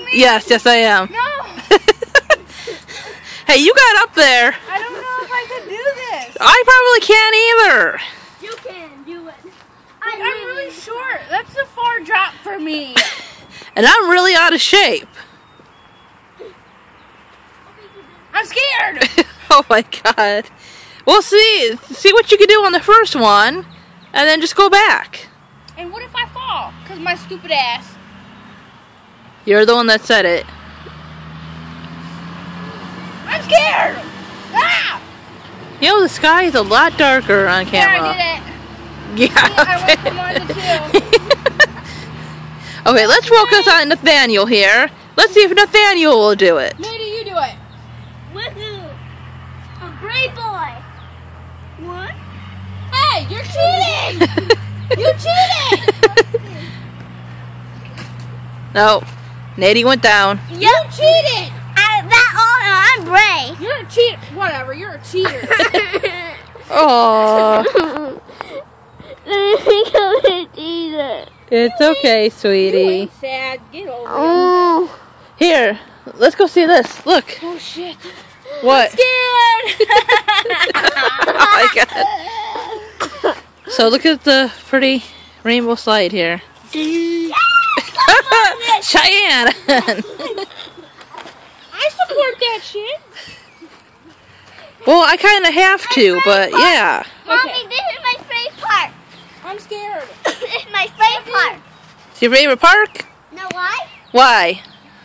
Uh, yes, yes I am. No, hey, you got up there. I don't know if I can do this. I probably can't either. You can do it. I'm really short. That's a far drop for me. And I'm really out of shape. I'm scared. oh my god. We'll see. See what you can do on the first one, and then just go back. And what if I fall? Cause my stupid ass. You're the one that said it. I'm scared. Ah! You know, the sky is a lot darker on camera. I did it. Yeah. I went from one to okay, let's focus on Nathaniel here. Let's see if Nathaniel will do it. Maybe you do it. Woohoo! A great boy. What? Hey, you're cheating. you cheated. no. Nadie went down. You cheated. I, that all I'm brave. You're a cheater. Whatever. You're a cheater. Oh, it's okay, You sweetie. ain't sad. Get over it. oh. Here, let's go see this. Look. Oh shit. What? Scared. Oh my god. So look at the pretty rainbow slide here. Cheyenne. I support that shit. well, I kind of have to, but yeah. Mommy, Okay. this is my favorite park. I'm scared. this is my favorite park. It's your favorite park? Know why? Why?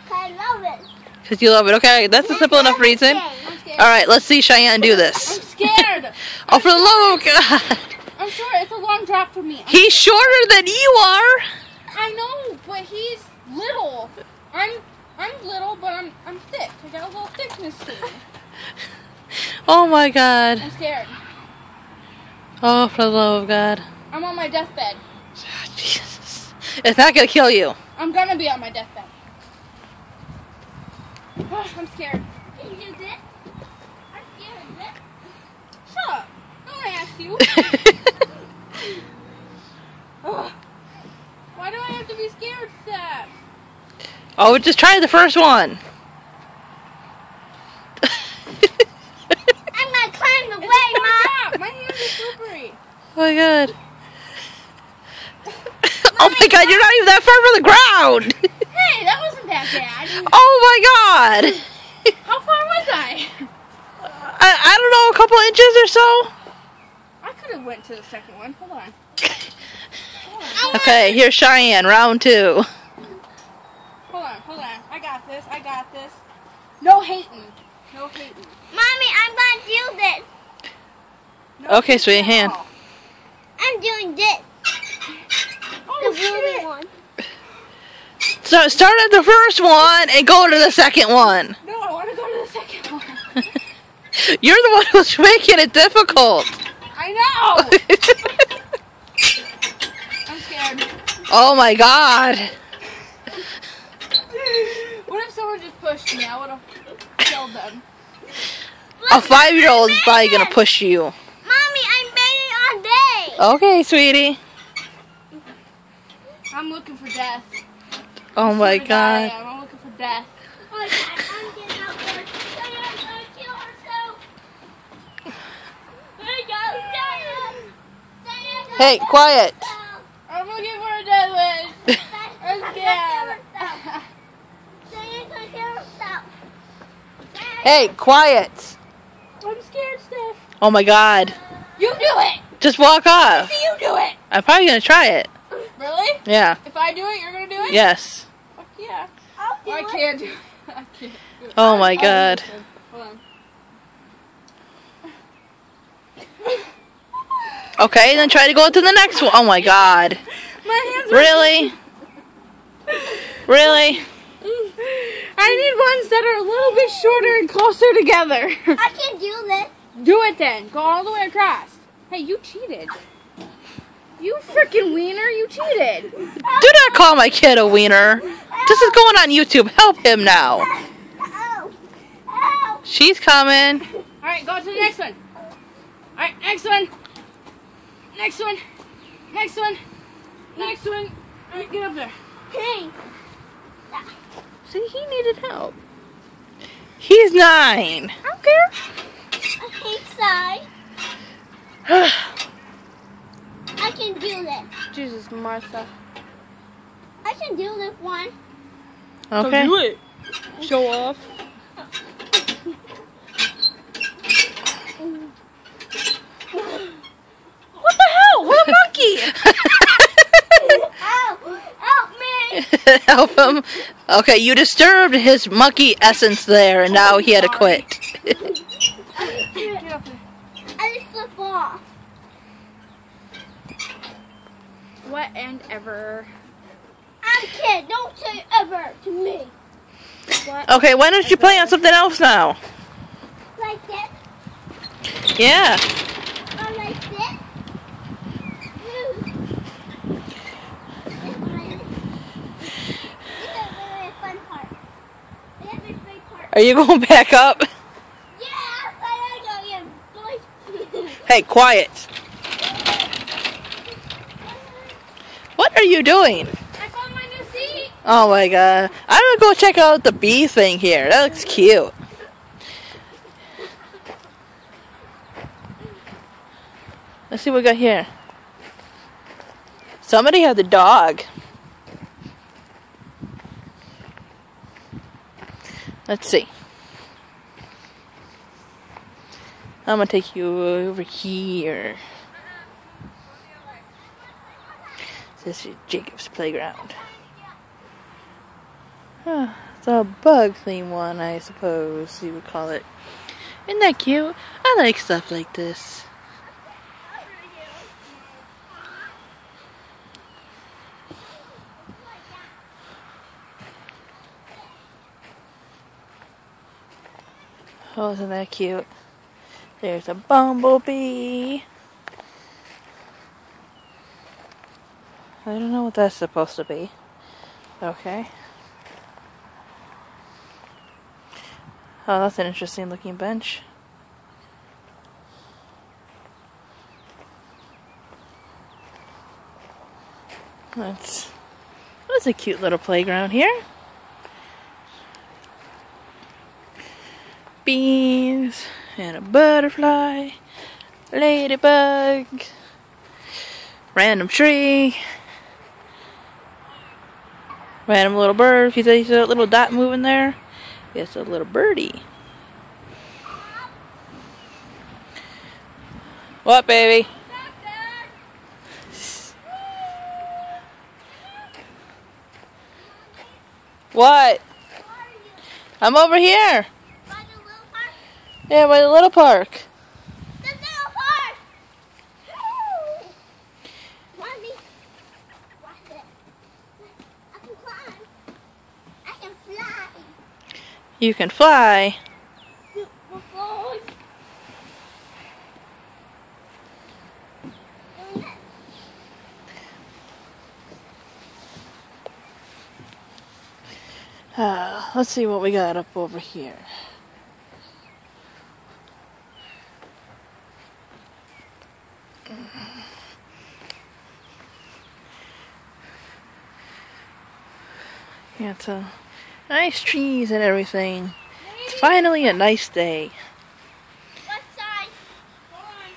'Cause I love it. Because you love it. Okay, that's a simple enough reason. I'm. All right, let's see Cheyenne do this. I'm scared. Oh, for the love of God. I'm sure it's a long drop for me. He's shorter than you are. I know, but he's little. I'm I'm little, but I'm I'm thick. I got a little thickness to me. Oh my God. I'm scared. Oh, for the love of God. I'm on my deathbed. Jesus. It's not to kill you. I'm gonna be on my deathbed. Oh, I'm scared. Can you do this? I'm scared of. Shut up. No one asked you. Ugh. Why do I have to be scared, Seth? oh, just try the first one. I'm gonna climb the way, Mom. My hands are slippery. Oh my God. Oh my God, you're not even that far from the ground. Hey, that wasn't that bad. Oh my God. How far was I? I, I don't know, a couple inches or so. I could have went to the second one. Hold on. Okay, here's Cheyenne, round two. Hold on, hold on. I got this. I got this. No hating. No hating. Mommy, I'm gonna do this. No Okay, hating sweet hand. I'm doing this. Oh, the blue shit. one. So start at the first one and go to the second one. No, I want to go to the second one. You're the one who's making it difficult. I know. I'm scared. oh my God. What if someone just pushed me? I would have killed them. A five year old is probably going to push you. Mommy, I made it on day. Okay, sweetie. I'm looking for death. Oh my Swear to God, I am. I'm looking for death. Oh, God, I'm getting out there. Diana's kill herself. There you Diana. Hey, quiet. herself. I'm looking for a death wish. I'm Diana's scared. gonna kill herself. Diana's gonna kill herself. Diana- Hey, quiet. I'm scared, Steph. Oh my God. You do it. Just walk off. You do it. I'm probably going to try it. Really? Yeah. If I do it, you're gonna do it? Yes. Fuck yeah. I'll do I it. can't do it. I can't do it. Oh my I'll God. Hold on. Okay, then try to go to the next one. Oh my God. My hands are Really? Really? I need ones that are a little bit shorter and closer together. I can't do this. Do it then. Go all the way across. Hey, you cheated. You freaking wiener, you cheated. Do not call my kid a wiener. This is going on YouTube. Help him now. She's coming. Alright, go to the next one. Alright, next one. Next one. Next one. Next one. Alright, get up there. Hey. See, he needed help. He's nine. I don't care. I hate side. I can do this. Jesus, Martha. I can do this one. okay. do it. Show off. What the hell? What a monkey! Ow! Help him. Okay, you disturbed his monkey essence there, and now he had to quit. Get up there. I just flip off. What and ever? I'm a kid. Don't say ever to me. What? okay, why don't you play on something else now? Like this. Yeah. Or like this. Ooh. This one. This is a really fun part. This is a big part. Are you going back up? Yeah, I gotta go get Hey, quiet. What are you doing? I found my new seat. Oh my god. I'm gonna go check out the bee thing here. That looks cute. Let's see what we got here. Somebody had the dog. Let's see. I'm gonna take you over here. This is Jacob's playground. It's a bug theme one, I suppose you would call it. Isn't that cute? I like stuff like this. Oh, isn't that cute? There's a bumblebee. I don't know what that's supposed to be. Okay. Oh, that's an interesting looking bench. That's that's a cute little playground here. Bees and a butterfly, ladybug, random tree, random little bird. If you see that little dot moving there, it's a little birdie. What, baby? What? I'm over here. By the little park. Yeah, by the little park. The little park. Mommy. Watch it. I can climb. I can fly. You can fly. We're flying. Doing it. Uh, let's see what we got up over here. Yeah, it's a nice trees and everything. It's finally a nice day. What side? Hold on.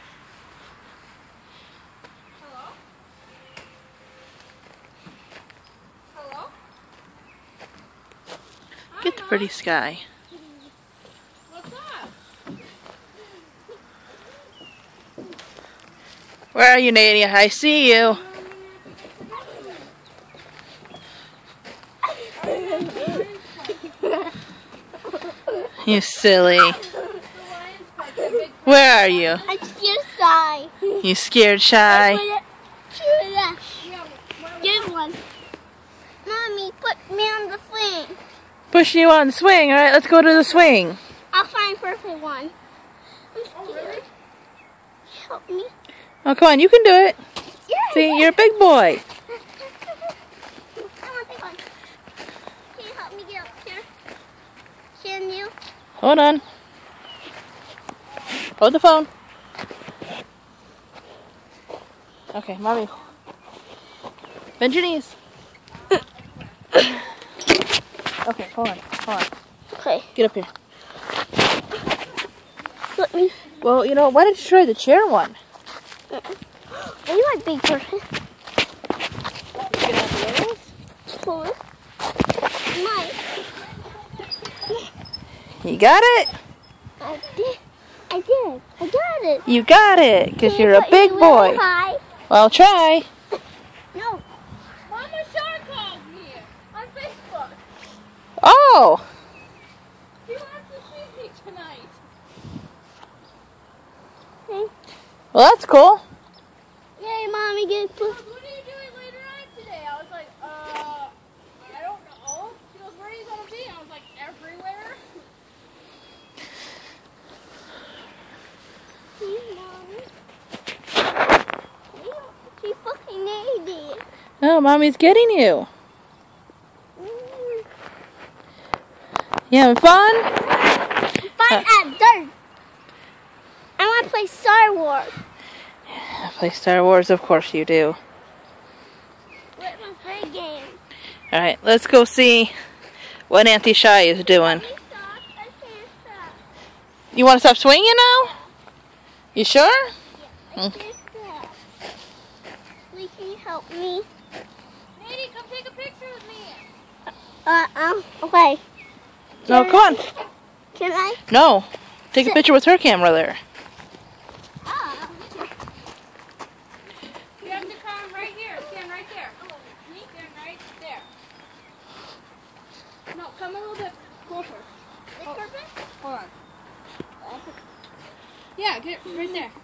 Hello? Hello? Get the pretty sky. What's up? Where are you, Nadia? I see you. You silly. Where are you? I'm scared shy. You scared shy? Give one. Mommy, put me on the swing. Push you on the swing. All right, let's go to the swing. I'll find perfect one. I'm scared. Help me. Oh, come on, you can do it. Yeah, See, yeah. you're a big boy. I want this one. Can you help me get up here? Can you? Hold on. Hold the phone. Okay, mommy. Bend your knees. Okay, hold on, hold on. Okay. Get up here. Let me. Well, you know, why don't you try the chair one? Are you my big person? Cool. My. You got it? I did. I did. I got it. You got it, because you're a big boy. High. Well, try. No. Mama Shaw called me on Facebook. Oh, He wants to see me tonight. Well, that's cool. Yay, mommy, get She what are you doing later on today? I was like, uh, I don't know. She goes, where are you going to be? I was like, everywhere. She fucking made it. Oh, mommy's getting you. You having fun? Fun at dirt. I want to play Star Wars. I play Star Wars, of course you do. With my friend game. All right, let's go see what Auntie Shy is doing. Stop. I can't stop. You want to stop swinging now? You sure? I can't. Please, can you help me? Nady, come take a picture with me. Uh, um, okay. No, come on. Can I? No. Take a picture with her camera there. Oh. You have to come right here. Stand right there. Stand right there. No, come a little bit closer. This person? Hold on. Yeah, get right there.